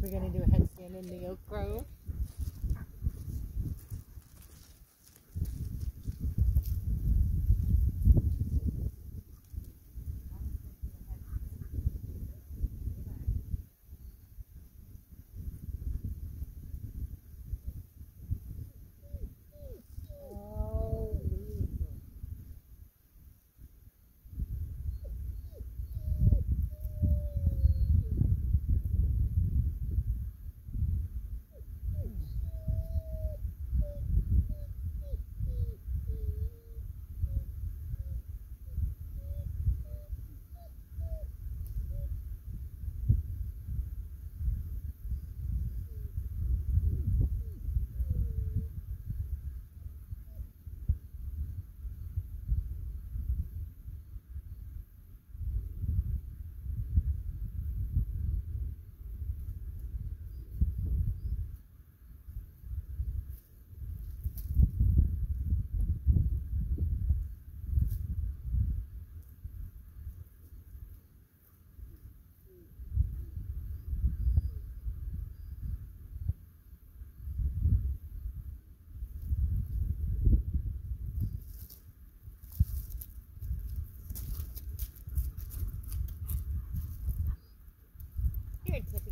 We're gonna do a headstand in the Oak Grove.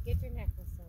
Get your necklace on.